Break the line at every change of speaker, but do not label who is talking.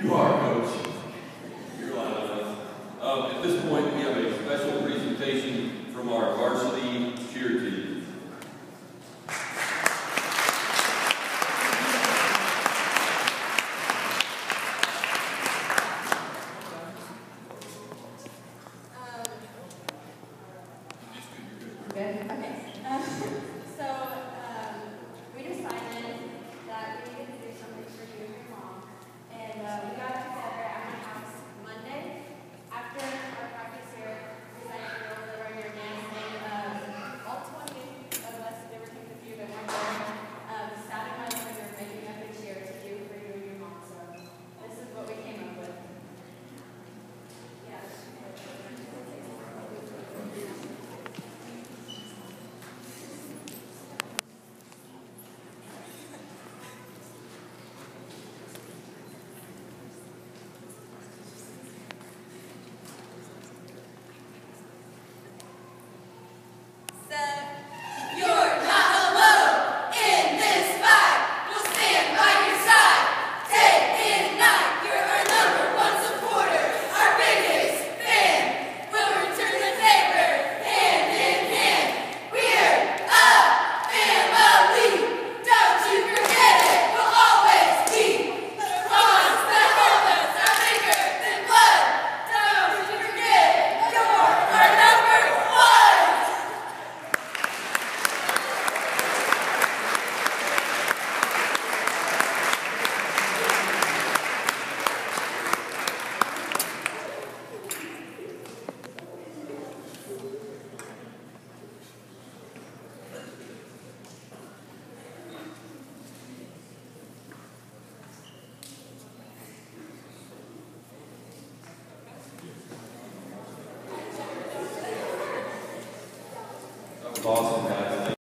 You are, Coach. You're lining up. Um, at this point, we have a special presentation from our varsity cheer team. That was awesome, guys.